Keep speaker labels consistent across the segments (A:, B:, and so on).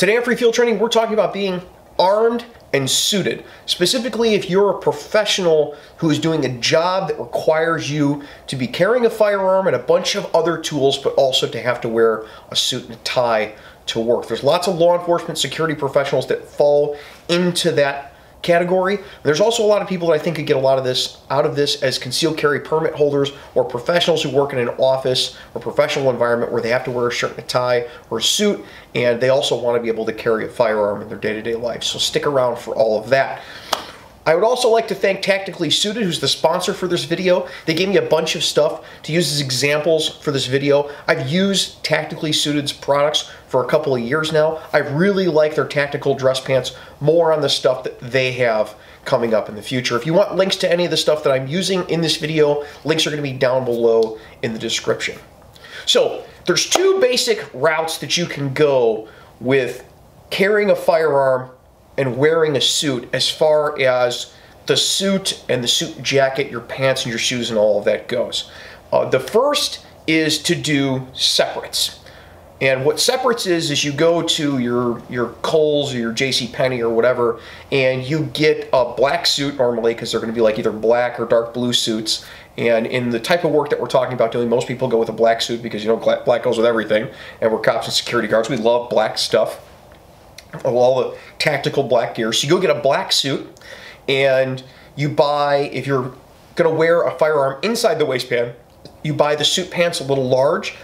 A: Today on Free Field Training, we're talking about being armed and suited. Specifically, if you're a professional who is doing a job that requires you to be carrying a firearm and a bunch of other tools, but also to have to wear a suit and a tie to work. There's lots of law enforcement security professionals that fall into that category. There's also a lot of people that I think could get a lot of this out of this as concealed carry permit holders or professionals who work in an office or professional environment where they have to wear a shirt and a tie or a suit, and they also want to be able to carry a firearm in their day-to-day life. So stick around for all of that. I would also like to thank Tactically Suited, who's the sponsor for this video. They gave me a bunch of stuff to use as examples for this video. I've used Tactically Suited's products for a couple of years now. I really like their tactical dress pants, more on the stuff that they have coming up in the future. If you want links to any of the stuff that I'm using in this video, links are gonna be down below in the description. So there's two basic routes that you can go with carrying a firearm and wearing a suit as far as the suit and the suit jacket, your pants and your shoes and all of that goes. Uh, the first is to do separates. And what separates is, is you go to your, your Kohl's or your J.C. Penney or whatever, and you get a black suit normally, because they're going to be like either black or dark blue suits. And in the type of work that we're talking about doing, most people go with a black suit because, you know, black goes with everything. And we're cops and security guards. We love black stuff all the tactical black gear. So you go get a black suit and you buy, if you're gonna wear a firearm inside the waistband, you buy the suit pants a little large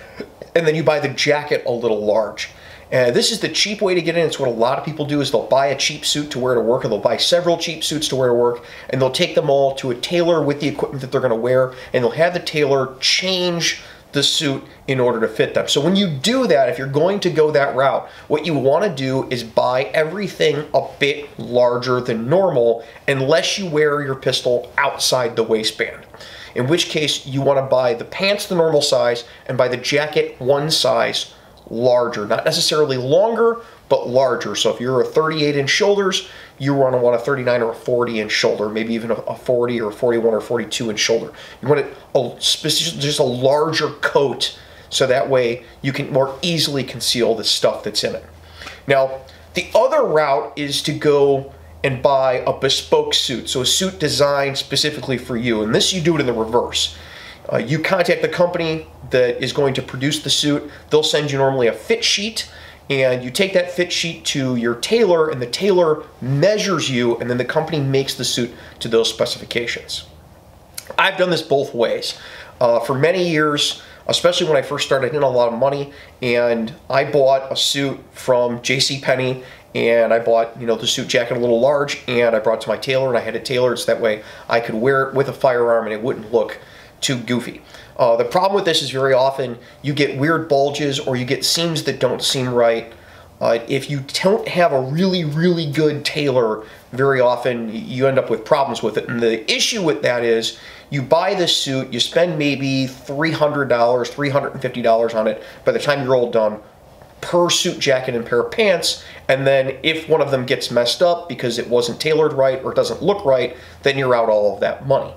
A: and then you buy the jacket a little large. And this is the cheap way to get in. It's what a lot of people do is they'll buy a cheap suit to wear to work or they'll buy several cheap suits to wear to work and they'll take them all to a tailor with the equipment that they're gonna wear and they'll have the tailor change the suit in order to fit them. So when you do that, if you're going to go that route, what you want to do is buy everything a bit larger than normal unless you wear your pistol outside the waistband. In which case you want to buy the pants the normal size and buy the jacket one size larger. Not necessarily longer, but larger. So if you're a 38 inch shoulders, you want to want a 39 or a 40 inch shoulder, maybe even a 40 or 41 or 42 inch shoulder. You want a specific, just a larger coat so that way you can more easily conceal the stuff that's in it. Now, the other route is to go and buy a bespoke suit, so a suit designed specifically for you. And this you do it in the reverse. Uh, you contact the company that is going to produce the suit. They'll send you normally a fit sheet and you take that fit sheet to your tailor and the tailor measures you and then the company makes the suit to those specifications. I've done this both ways. Uh, for many years, especially when I first started, I didn't have a lot of money and I bought a suit from J.C. Penney and I bought, you know, the suit jacket a little large and I brought it to my tailor and I had it tailored so that way I could wear it with a firearm and it wouldn't look too goofy. Uh, the problem with this is very often you get weird bulges or you get seams that don't seem right. Uh, if you don't have a really, really good tailor, very often you end up with problems with it. And the issue with that is you buy this suit, you spend maybe $300, $350 on it. By the time you're all done, per suit jacket and pair of pants, and then if one of them gets messed up because it wasn't tailored right or doesn't look right, then you're out all of that money.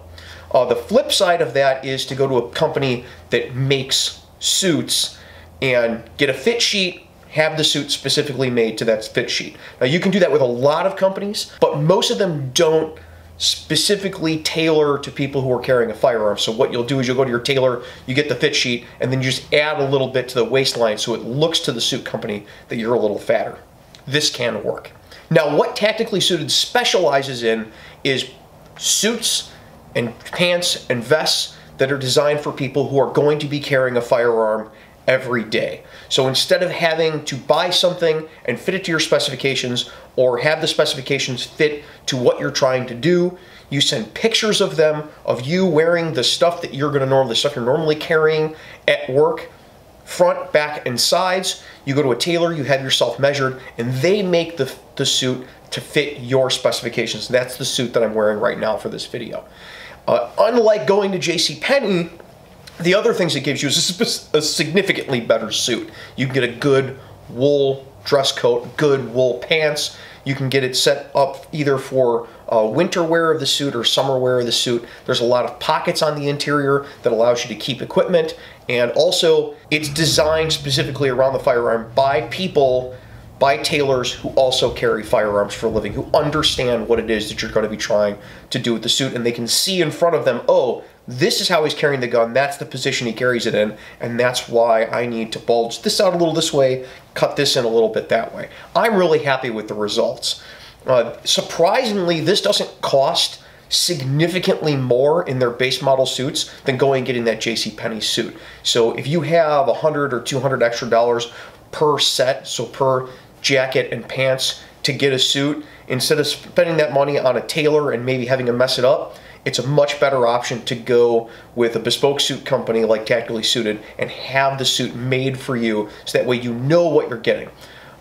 A: Uh, the flip side of that is to go to a company that makes suits and get a fit sheet, have the suit specifically made to that fit sheet. Now you can do that with a lot of companies, but most of them don't specifically tailor to people who are carrying a firearm. So what you'll do is you'll go to your tailor, you get the fit sheet, and then you just add a little bit to the waistline so it looks to the suit company that you're a little fatter. This can work. Now what Tactically Suited specializes in is suits and pants and vests that are designed for people who are going to be carrying a firearm every day. So instead of having to buy something and fit it to your specifications or have the specifications fit to what you're trying to do, you send pictures of them, of you wearing the stuff that you're gonna normally, the stuff you're normally carrying at work, front, back, and sides. You go to a tailor, you have yourself measured, and they make the, the suit to fit your specifications. That's the suit that I'm wearing right now for this video. Uh, unlike going to J.C. Penney, the other things it gives you is a significantly better suit. You can get a good wool dress coat, good wool pants. You can get it set up either for uh, winter wear of the suit or summer wear of the suit. There's a lot of pockets on the interior that allows you to keep equipment. And also, it's designed specifically around the firearm by people by tailors who also carry firearms for a living, who understand what it is that you're going to be trying to do with the suit, and they can see in front of them, oh, this is how he's carrying the gun, that's the position he carries it in, and that's why I need to bulge this out a little this way, cut this in a little bit that way. I'm really happy with the results. Uh, surprisingly, this doesn't cost significantly more in their base model suits than going and getting that J.C. Penney suit. So if you have 100 or 200 extra dollars per set, so per jacket and pants to get a suit, instead of spending that money on a tailor and maybe having to mess it up, it's a much better option to go with a bespoke suit company like Tactically Suited and have the suit made for you so that way you know what you're getting.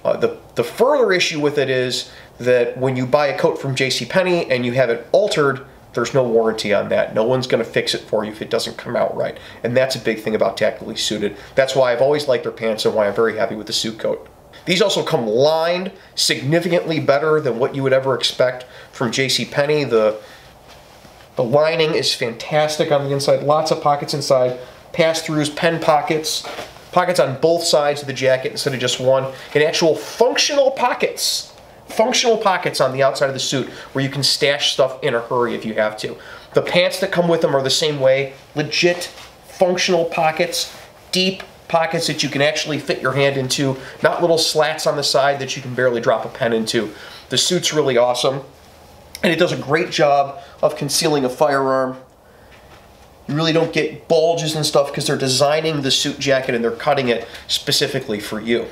A: Uh, the, the further issue with it is that when you buy a coat from JCPenney and you have it altered, there's no warranty on that. No one's going to fix it for you if it doesn't come out right. And that's a big thing about Tactically Suited. That's why I've always liked their pants and why I'm very happy with the suit coat. These also come lined significantly better than what you would ever expect from JCPenney. The, the lining is fantastic on the inside, lots of pockets inside, pass-throughs, pen pockets, pockets on both sides of the jacket instead of just one, and actual functional pockets. Functional pockets on the outside of the suit where you can stash stuff in a hurry if you have to. The pants that come with them are the same way, legit functional pockets, deep pockets that you can actually fit your hand into, not little slats on the side that you can barely drop a pen into. The suit's really awesome, and it does a great job of concealing a firearm. You really don't get bulges and stuff because they're designing the suit jacket and they're cutting it specifically for you.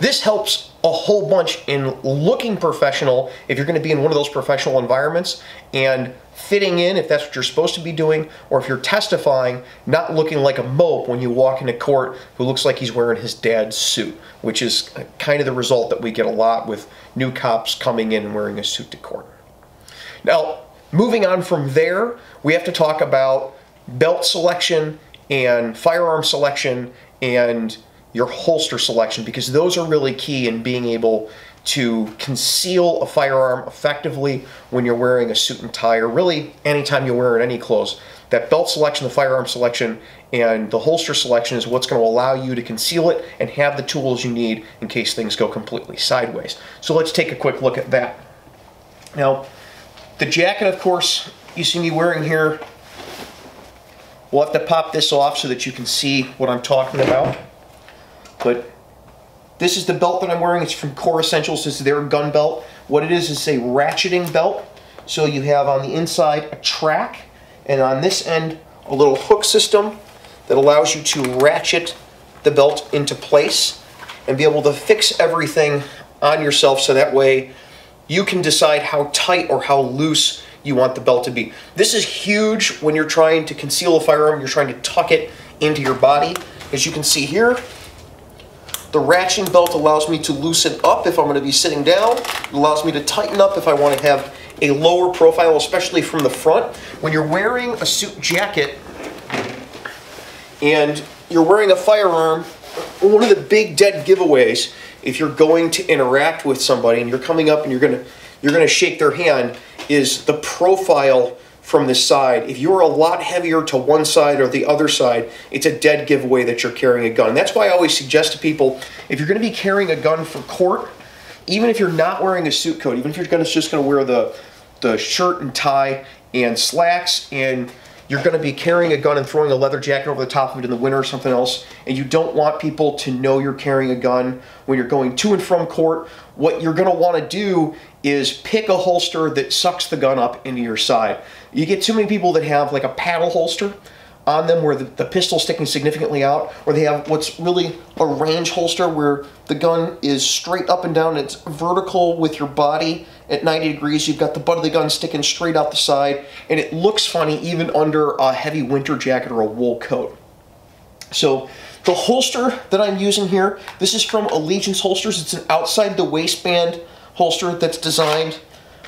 A: This helps a whole bunch in looking professional if you're going to be in one of those professional environments and fitting in if that's what you're supposed to be doing, or if you're testifying, not looking like a mope when you walk into court who looks like he's wearing his dad's suit, which is kind of the result that we get a lot with new cops coming in and wearing a suit to court. Now, moving on from there, we have to talk about belt selection and firearm selection and your holster selection because those are really key in being able to conceal a firearm effectively when you're wearing a suit and tie or really anytime you're wearing any clothes. That belt selection, the firearm selection, and the holster selection is what's going to allow you to conceal it and have the tools you need in case things go completely sideways. So let's take a quick look at that. Now, the jacket, of course, you see me wearing here. We'll have to pop this off so that you can see what I'm talking about. But this is the belt that I'm wearing. It's from Kore Essentials. This is their gun belt. What it is is a ratcheting belt. So you have on the inside a track, and on this end a little hook system that allows you to ratchet the belt into place and be able to fix everything on yourself so that way you can decide how tight or how loose you want the belt to be. This is huge when you're trying to conceal a firearm, you're trying to tuck it into your body. As you can see here, the ratcheting belt allows me to loosen up if I'm going to be sitting down. It allows me to tighten up if I want to have a lower profile, especially from the front. When you're wearing a suit jacket and you're wearing a firearm, one of the big dead giveaways, if you're going to interact with somebody and you're coming up and you're going to you're going to shake their hand, is the profile from the side. If you're a lot heavier to one side or the other side, it's a dead giveaway that you're carrying a gun. That's why I always suggest to people, if you're going to be carrying a gun for court, even if you're not wearing a suit coat, even if you're gonna, just going to wear the, the shirt and tie and slacks and you're going to be carrying a gun and throwing a leather jacket over the top of it in the winter or something else, and you don't want people to know you're carrying a gun when you're going to and from court, what you're going to want to do is pick a holster that sucks the gun up into your side. You get too many people that have like a paddle holster on them where the, the pistol's sticking significantly out, or they have what's really a range holster where the gun is straight up and down, it's vertical with your body at 90 degrees. You've got the butt of the gun sticking straight out the side, and it looks funny even under a heavy winter jacket or a wool coat. So the holster that I'm using here, this is from Allegiance Holsters. It's an outside the waistband holster that's designed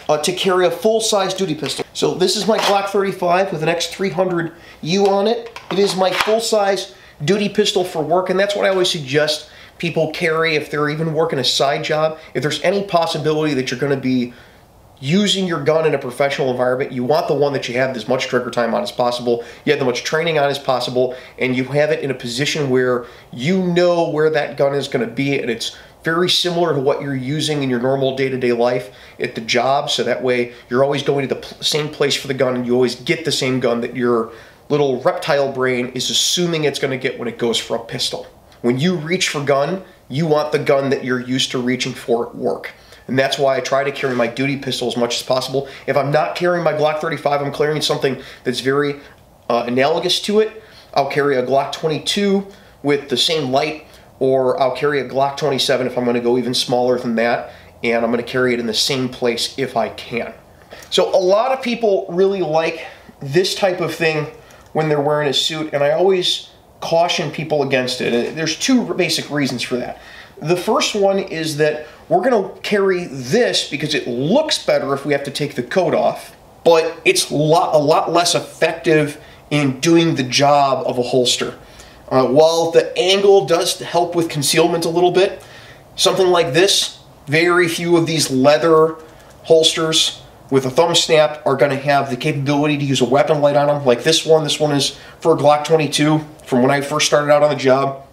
A: uh, to carry a full-size duty pistol. So this is my Glock 35 with an X300U on it. It is my full-size duty pistol for work, and that's what I always suggest people carry if they're even working a side job. If there's any possibility that you're going to be using your gun in a professional environment, you want the one that you have as much trigger time on as possible, you have the much training on as possible, and you have it in a position where you know where that gun is going to be and it's very similar to what you're using in your normal day-to-day life at the job. So that way you're always going to the same place for the gun and you always get the same gun that your little reptile brain is assuming it's going to get when it goes for a pistol. When you reach for gun, you want the gun that you're used to reaching for at work. And that's why I try to carry my duty pistol as much as possible. If I'm not carrying my Glock 35, I'm carrying something that's very uh, analogous to it. I'll carry a Glock 22 with the same light, or I'll carry a Glock 27 if I'm going to go even smaller than that, and I'm going to carry it in the same place if I can. So a lot of people really like this type of thing when they're wearing a suit, and I always caution people against it. There's two basic reasons for that. The first one is that we're going to carry this because it looks better if we have to take the coat off, but it's a lot, a lot less effective in doing the job of a holster. Uh, while the angle does help with concealment a little bit, something like this, very few of these leather holsters with a thumb snap are going to have the capability to use a weapon light on them. Like this one, this one is for a Glock 22 from when I first started out on the job.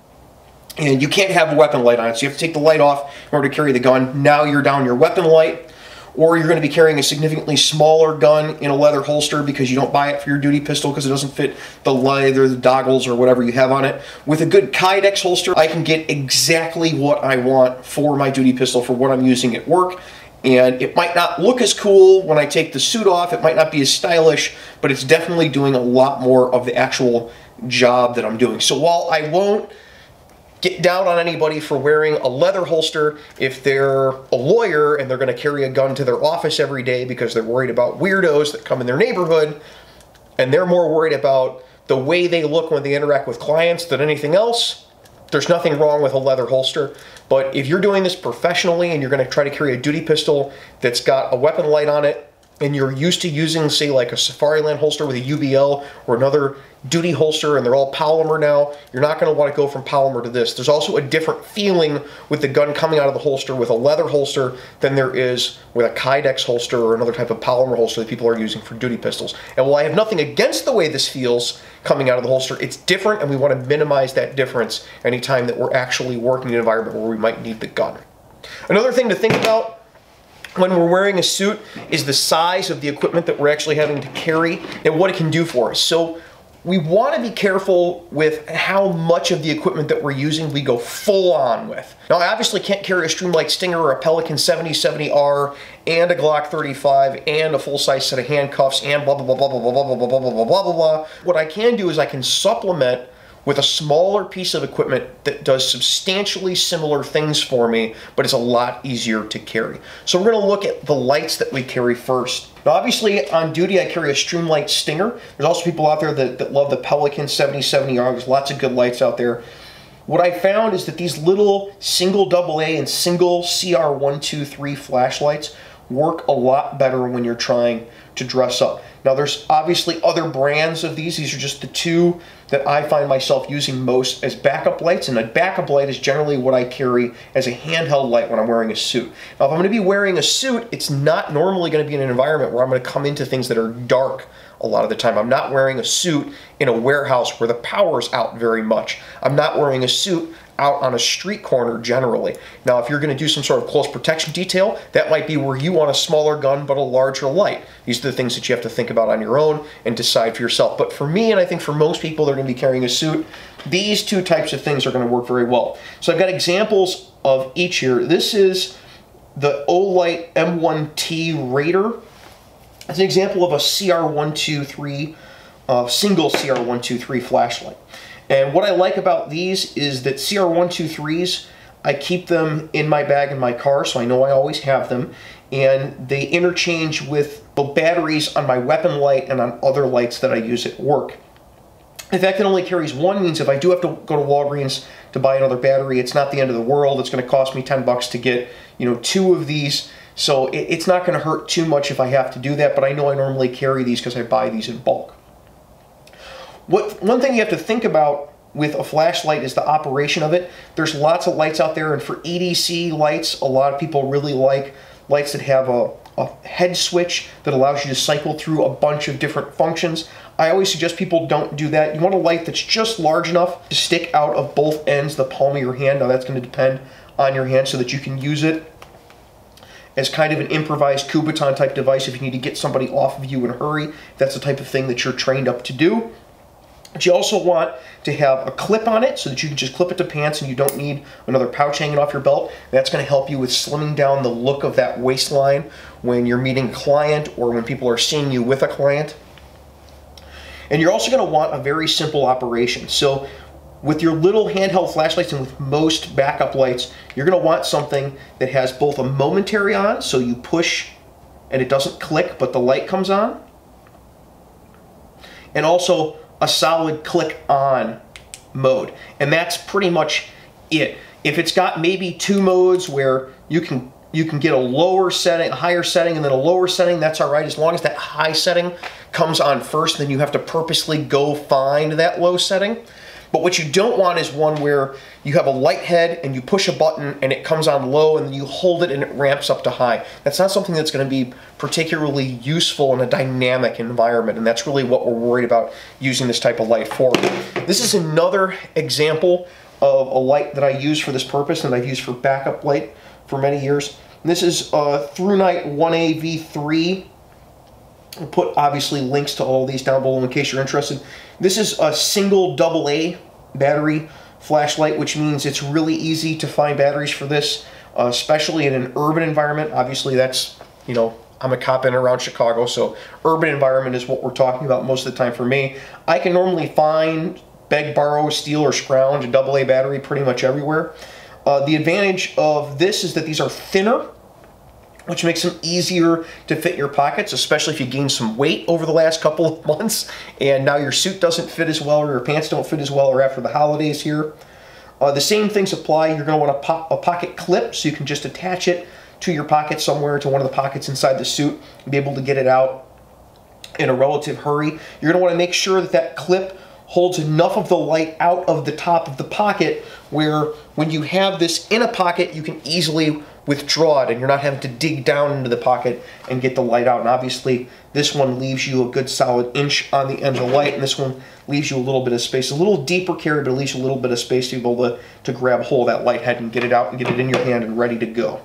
A: And you can't have a weapon light on it, so you have to take the light off in order to carry the gun. Now you're down your weapon light, or you're going to be carrying a significantly smaller gun in a leather holster because you don't buy it for your duty pistol because it doesn't fit the leather, the doggles, or whatever you have on it. With a good Kydex holster, I can get exactly what I want for my duty pistol for what I'm using at work and it might not look as cool when I take the suit off, it might not be as stylish, but it's definitely doing a lot more of the actual job that I'm doing. So while I won't get down on anybody for wearing a leather holster if they're a lawyer and they're going to carry a gun to their office every day because they're worried about weirdos that come in their neighborhood and they're more worried about the way they look when they interact with clients than anything else. There's nothing wrong with a leather holster, but if you're doing this professionally and you're going to try to carry a duty pistol that's got a weapon light on it, and you're used to using, say, like a Safariland holster with a UBL or another duty holster, and they're all polymer now, you're not going to want to go from polymer to this. There's also a different feeling with the gun coming out of the holster with a leather holster than there is with a Kydex holster or another type of polymer holster that people are using for duty pistols. And while I have nothing against the way this feels coming out of the holster, it's different, and we want to minimize that difference anytime that we're actually working in an environment where we might need the gun. Another thing to think about when we're wearing a suit is the size of the equipment that we're actually having to carry and what it can do for us. So we want to be careful with how much of the equipment that we're using we go full on with. Now I obviously can't carry a Streamlight Stinger or a Pelican 7070R and a Glock 35 and a full-size set of handcuffs and blah blah blah blah blah blah blah blah blah blah blah blah blah. What I can do is I can supplement with a smaller piece of equipment that does substantially similar things for me, but it's a lot easier to carry. So we're gonna look at the lights that we carry first. Now obviously on duty I carry a Streamlight Stinger. There's also people out there that, that love the Pelican 7070R. There's lots of good lights out there. What I found is that these little single AA and single CR123 flashlights work a lot better when you're trying to dress up. Now there's obviously other brands of these. These are just the two that I find myself using most as backup lights. And a backup light is generally what I carry as a handheld light when I'm wearing a suit. Now if I'm going to be wearing a suit, it's not normally going to be in an environment where I'm going to come into things that are dark a lot of the time. I'm not wearing a suit in a warehouse where the power's out very much. I'm not wearing a suit out on a street corner generally. Now, if you're going to do some sort of close protection detail, that might be where you want a smaller gun but a larger light. These are the things that you have to think about on your own and decide for yourself. But for me, and I think for most people that are going to be carrying a suit, these two types of things are going to work very well. So I've got examples of each here. This is the Olight M1T Raider. It's an example of a CR123, uh, single CR123 flashlight. And what I like about these is that CR123s, I keep them in my bag in my car, so I know I always have them. And they interchange with the batteries on my weapon light and on other lights that I use at work. The fact that it only carries one means if I do have to go to Walgreens to buy another battery, it's not the end of the world. It's going to cost me 10 bucks to get, you know, two of these. So it's not going to hurt too much if I have to do that, but I know I normally carry these because I buy these in bulk. What One thing you have to think about with a flashlight is the operation of it. There's lots of lights out there, and for EDC lights, a lot of people really like lights that have a, a head switch that allows you to cycle through a bunch of different functions. I always suggest people don't do that. You want a light that's just large enough to stick out of both ends, the palm of your hand. Now that's going to depend on your hand so that you can use it as kind of an improvised Kubotan type device if you need to get somebody off of you in a hurry. That's the type of thing that you're trained up to do. But you also want to have a clip on it so that you can just clip it to pants and you don't need another pouch hanging off your belt. That's going to help you with slimming down the look of that waistline when you're meeting a client or when people are seeing you with a client. And you're also going to want a very simple operation. So with your little handheld flashlights and with most backup lights, you're going to want something that has both a momentary on, so you push and it doesn't click, but the light comes on, and also a solid click on mode. And that's pretty much it. If it's got maybe two modes where you can you can get a lower setting, a higher setting, and then a lower setting, that's all right. As long as that high setting comes on first, then you have to purposely go find that low setting. But what you don't want is one where you have a light head and you push a button and it comes on low and you hold it and it ramps up to high. That's not something that's going to be particularly useful in a dynamic environment and that's really what we're worried about using this type of light for. This is another example of a light that I use for this purpose and I've used for backup light for many years. And this is uh, a ThruNite 1A V3 I'll put obviously links to all these down below in case you're interested. This is a single double A battery flashlight, which means it's really easy to find batteries for this, uh, especially in an urban environment. Obviously, that's, you know, I'm a cop in around Chicago, so urban environment is what we're talking about most of the time for me. I can normally find, beg, borrow, steal, or scrounge a double A battery pretty much everywhere. Uh, the advantage of this is that these are thinner, which makes them easier to fit in your pockets, especially if you gained some weight over the last couple of months and now your suit doesn't fit as well or your pants don't fit as well or after the holidays here. Uh, the same things apply. You're going to want a, po a pocket clip so you can just attach it to your pocket somewhere, to one of the pockets inside the suit, and be able to get it out in a relative hurry. You're going to want to make sure that that clip holds enough of the light out of the top of the pocket where when you have this in a pocket, you can easily withdraw it and you're not having to dig down into the pocket and get the light out. And obviously this one leaves you a good solid inch on the end of the light and this one leaves you a little bit of space. A little deeper carry, but at least a little bit of space to be able to, to grab hold of that light head and get it out and get it in your hand and ready to go.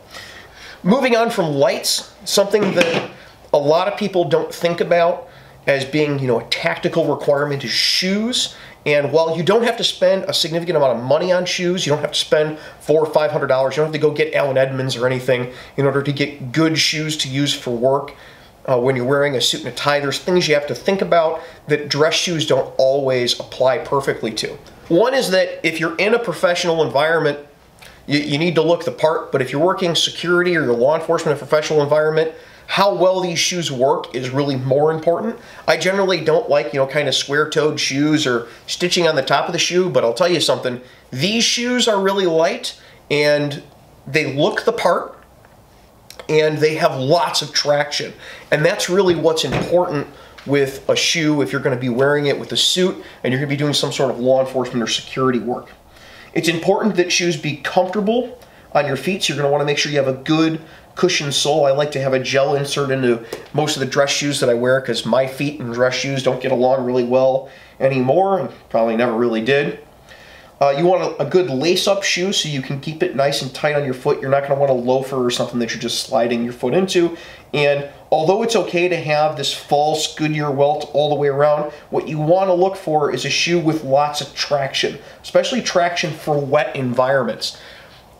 A: Moving on from lights, something that a lot of people don't think about as being, you know, a tactical requirement is shoes. And while you don't have to spend a significant amount of money on shoes, you don't have to spend four or five hundred dollars. You don't have to go get Allen Edmonds or anything in order to get good shoes to use for work. Uh, when you're wearing a suit and a tie, there's things you have to think about that dress shoes don't always apply perfectly to. One is that if you're in a professional environment, you, you need to look the part. But if you're working security or your law enforcement professional environment, how well these shoes work is really more important. I generally don't like, you know, kind of square-toed shoes or stitching on the top of the shoe, but I'll tell you something. These shoes are really light and they look the part and they have lots of traction. And that's really what's important with a shoe if you're going to be wearing it with a suit and you're going to be doing some sort of law enforcement or security work. It's important that shoes be comfortable on your feet, so you're going to want to make sure you have a good cushion sole. I like to have a gel insert into most of the dress shoes that I wear because my feet and dress shoes don't get along really well anymore, and probably never really did. Uh, you want a, a, good lace-up shoe so you can keep it nice and tight on your foot. You're not going to want a loafer or something that you're just sliding your foot into. And although it's okay to have this false Goodyear welt all the way around, what you want to look for is a shoe with lots of traction, especially traction for wet environments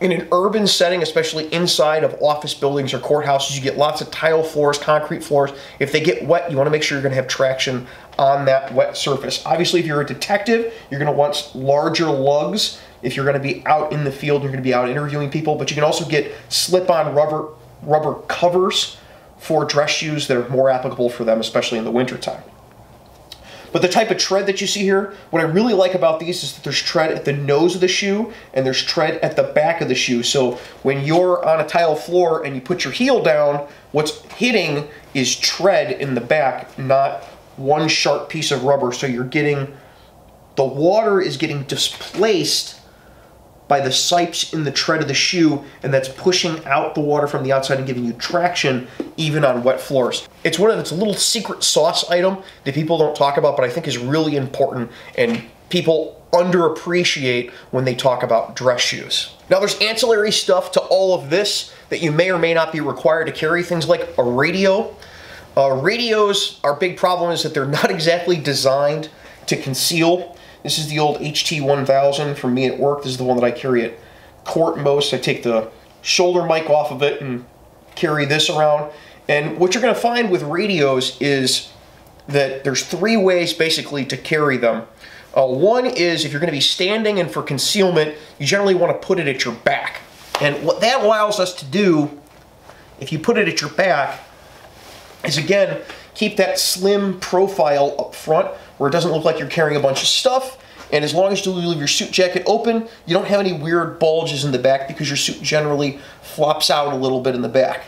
A: in an urban setting, especially inside of office buildings or courthouses, you get lots of tile floors, concrete floors. If they get wet, you want to make sure you're going to have traction on that wet surface. Obviously, if you're a detective, you're going to want larger lugs if you're going to be out in the field, you're going to be out interviewing people, but you can also get slip-on rubber rubber covers for dress shoes that are more applicable for them, especially in the wintertime. But the type of tread that you see here, what I really like about these is that there's tread at the nose of the shoe and there's tread at the back of the shoe. So when you're on a tile floor and you put your heel down, what's hitting is tread in the back, not one sharp piece of rubber. So you're getting, the water is getting displaced by the sipes in the tread of the shoe, and that's pushing out the water from the outside and giving you traction even on wet floors. It's one of its little secret sauce item that people don't talk about, but I think is really important, and people underappreciate when they talk about dress shoes. Now there's ancillary stuff to all of this that you may or may not be required to carry, things like a radio. Uh, radios, our big problem is that they're not exactly designed to conceal. This is the old HT1000 from me at work. This is the one that I carry at court most. I take the shoulder mic off of it and carry this around. And what you're going to find with radios is that there's three ways basically to carry them. Uh, one is if you're going to be standing and for concealment, you generally want to put it at your back. And what that allows us to do, if you put it at your back, is again, keep that slim profile up front where it doesn't look like you're carrying a bunch of stuff. And as long as you leave your suit jacket open, you don't have any weird bulges in the back because your suit generally flops out a little bit in the back.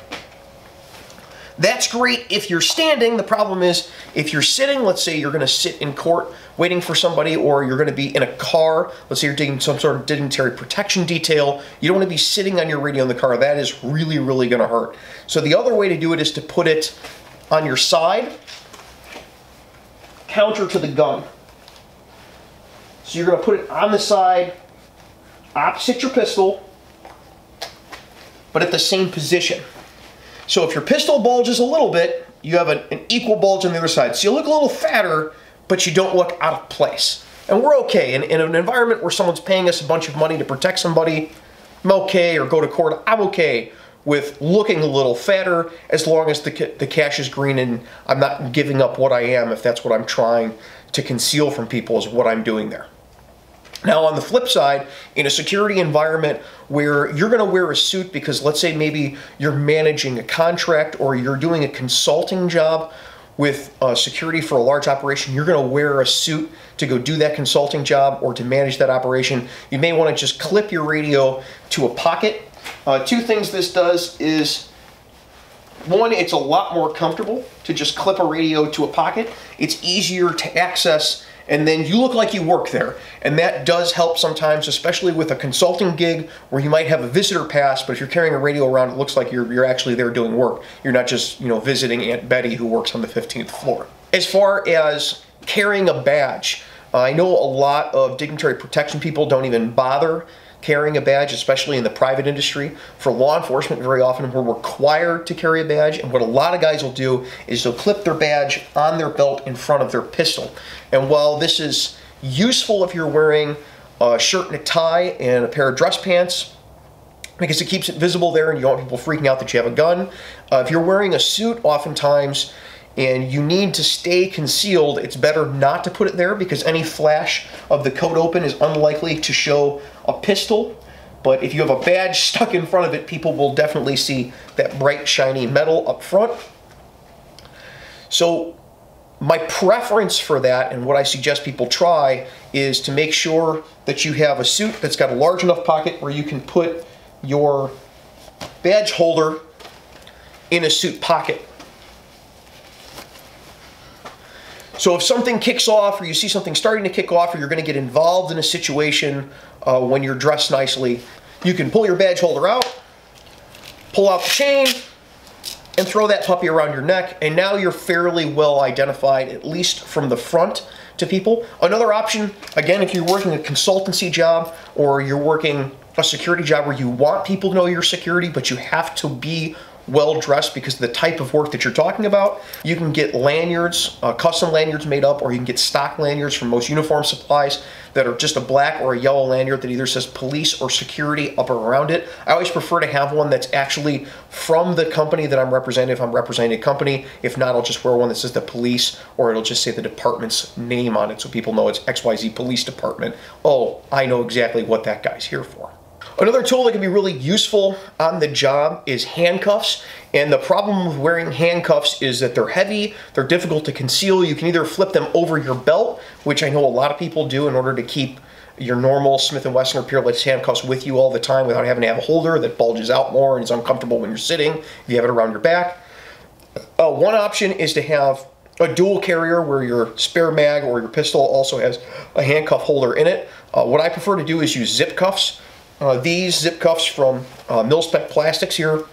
A: That's great if you're standing. The problem is if you're sitting, let's say you're going to sit in court waiting for somebody or you're going to be in a car, let's say you're doing some sort of dignitary protection detail, you don't want to be sitting on your radio in the car. That is really, really going to hurt. So the other way to do it is to put it on your side, counter to the gun. So you're going to put it on the side, opposite your pistol, but at the same position. So if your pistol bulges a little bit, you have an, an equal bulge on the other side. So you look a little fatter, but you don't look out of place. And we're okay. In, in an environment where someone's paying us a bunch of money to protect somebody, I'm okay, or go to court, I'm okay with looking a little fatter as long as the, the cash is green and I'm not giving up what I am if that's what I'm trying to conceal from people is what I'm doing there. Now, on the flip side, in a security environment where you're going to wear a suit because let's say maybe you're managing a contract or you're doing a consulting job with uh, security for a large operation, you're going to wear a suit to go do that consulting job or to manage that operation. You may want to just clip your radio to a pocket. Uh, two things this does is one, it's a lot more comfortable to just clip a radio to a pocket. It's easier to access and then you look like you work there. And that does help sometimes, especially with a consulting gig where you might have a visitor pass, but if you're carrying a radio around, it looks like you're, you're actually there doing work. You're not just, you know, visiting Aunt Betty who works on the 15th floor. As far as carrying a badge, I know a lot of dignitary protection people don't even bother carrying a badge, especially in the private industry. For law enforcement, very often we're required to carry a badge, and what a lot of guys will do is they'll clip their badge on their belt in front of their pistol. And while this is useful if you're wearing a shirt and a tie and a pair of dress pants, because it keeps it visible there and you don't want people freaking out that you have a gun. Uh, if you're wearing a suit, oftentimes and you need to stay concealed, it's better not to put it there because any flash of the coat open is unlikely to show a pistol. But if you have a badge stuck in front of it, people will definitely see that bright, shiny metal up front. So my preference for that and what I suggest people try is to make sure that you have a suit that's got a large enough pocket where you can put your badge holder in a suit pocket. So if something kicks off or you see something starting to kick off or you're going to get involved in a situation uh, when you're dressed nicely, you can pull your badge holder out, pull out the chain, and throw that puppy around your neck, and now you're fairly well identified, at least from the front to people. Another option, again, if you're working a consultancy job or you're working a security job where you want people to know your security, but you have to be well dressed because of the type of work that you're talking about. You can get lanyards, uh, custom lanyards made up, or you can get stock lanyards from most uniform supplies that are just a black or a yellow lanyard that either says police or security up or around it. I always prefer to have one that's actually from the company that I'm representing if I'm representing a company. If not, I'll just wear one that says the police or it'll just say the department's name on it so people know it's XYZ Police Department. Oh, I know exactly what that guy's here for. Another tool that can be really useful on the job is handcuffs. And the problem with wearing handcuffs is that they're heavy, they're difficult to conceal. You can either flip them over your belt, which I know a lot of people do in order to keep your normal Smith & Wesson or Peerless handcuffs with you all the time without having to have a holder that bulges out more and is uncomfortable when you're sitting if you have it around your back. Uh, one option is to have a dual carrier where your spare mag or your pistol also has a handcuff holder in it. Uh, what I prefer to do is use zip cuffs. Uh, these zip cuffs from uh, Mil-Spec Plastics here,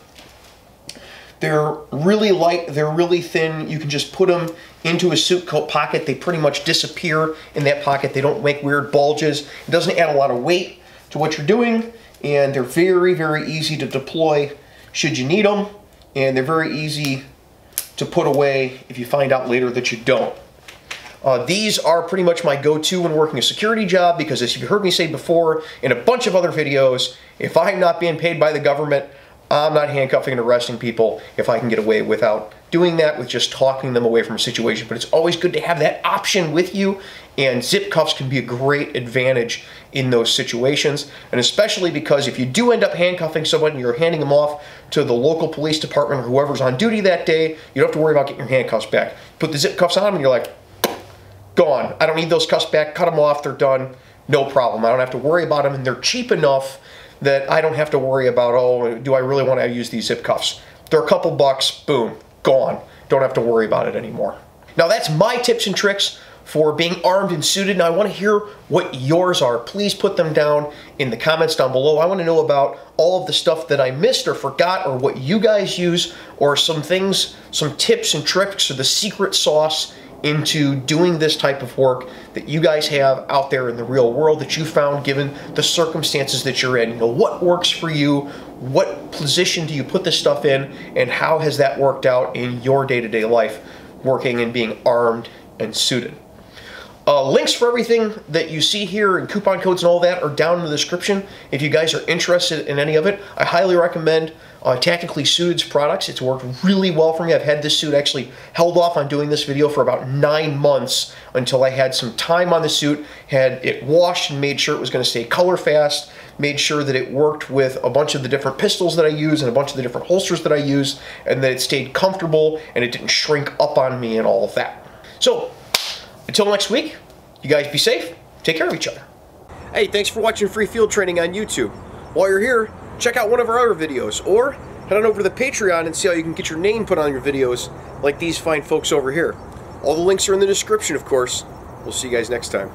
A: They're really light, they're really thin. You can just put them into a suit coat pocket. They pretty much disappear in that pocket. They don't make weird bulges. It doesn't add a lot of weight to what you're doing, and they're very, very easy to deploy should you need them, and they're very easy to put away if you find out later that you don't. Uh, these are pretty much my go-to when working a security job because as you've heard me say before in a bunch of other videos, if I'm not being paid by the government, I'm not handcuffing and arresting people if I can get away without doing that with just talking them away from a situation. But it's always good to have that option with you, and zip cuffs can be a great advantage in those situations. And especially because if you do end up handcuffing someone and you're handing them off to the local police department or whoever's on duty that day, you don't have to worry about getting your handcuffs back. Put the zip cuffs on them and you're like, gone. I don't need those cuffs back. Cut them off. They're done. No problem. I don't have to worry about them, and they're cheap enough that I don't have to worry about, oh, do I really want to use these zip cuffs? They're a couple bucks, boom, gone. Don't have to worry about it anymore. Now that's my tips and tricks for being armed and suited. Now I want to hear what yours are. Please put them down in the comments down below. I want to know about all of the stuff that I missed or forgot or what you guys use or some things, some tips and tricks or the secret sauce into doing this type of work that you guys have out there in the real world that you found given the circumstances that you're in. You know, what works for you? What position do you put this stuff in? And how has that worked out in your day-to-day life working and being armed and suited? Uh, links for everything that you see here and coupon codes and all that are down in the description. If you guys are interested in any of it, I highly recommend uh, Tactically Suited's products. It's worked really well for me. I've had this suit actually held off on doing this video for about nine months until I had some time on the suit, had it washed and made sure it was going to stay color fast, made sure that it worked with a bunch of the different pistols that I use and a bunch of the different holsters that I use, and that it stayed comfortable and it didn't shrink up on me and all of that. So until next week, you guys be safe, take care of each other. Hey, thanks for watching Free Field Training on YouTube. While you're here, check out one of our other videos, or head on over to the Patreon and see how you can get your name put on your videos like these fine folks over here. All the links are in the description, of course. We'll see you guys next time.